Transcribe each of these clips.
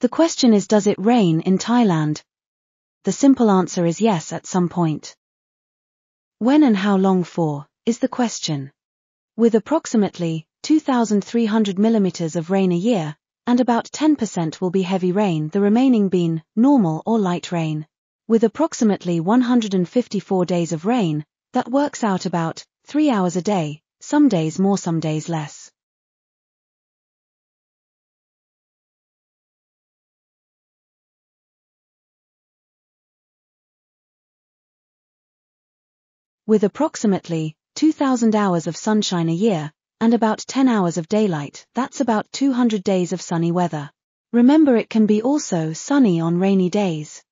The question is does it rain in Thailand? The simple answer is yes at some point. When and how long for, is the question. With approximately 2,300 millimeters of rain a year, and about 10% will be heavy rain, the remaining being normal or light rain. With approximately 154 days of rain, that works out about 3 hours a day, some days more, some days less. With approximately 2,000 hours of sunshine a year, and about 10 hours of daylight, that's about 200 days of sunny weather. Remember it can be also sunny on rainy days.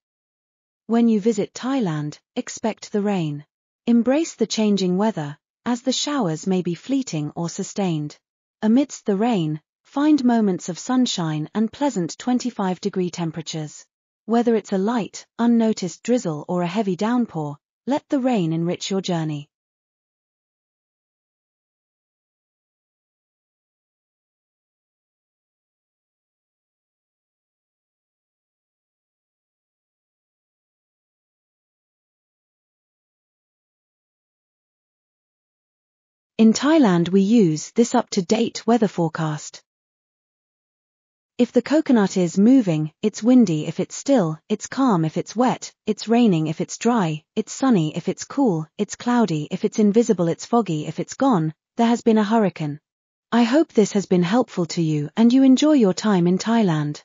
When you visit Thailand, expect the rain. Embrace the changing weather, as the showers may be fleeting or sustained. Amidst the rain, find moments of sunshine and pleasant 25 degree temperatures. Whether it's a light, unnoticed drizzle or a heavy downpour, let the rain enrich your journey. In Thailand we use this up-to-date weather forecast. If the coconut is moving, it's windy if it's still, it's calm if it's wet, it's raining if it's dry, it's sunny if it's cool, it's cloudy if it's invisible, it's foggy if it's gone, there has been a hurricane. I hope this has been helpful to you and you enjoy your time in Thailand.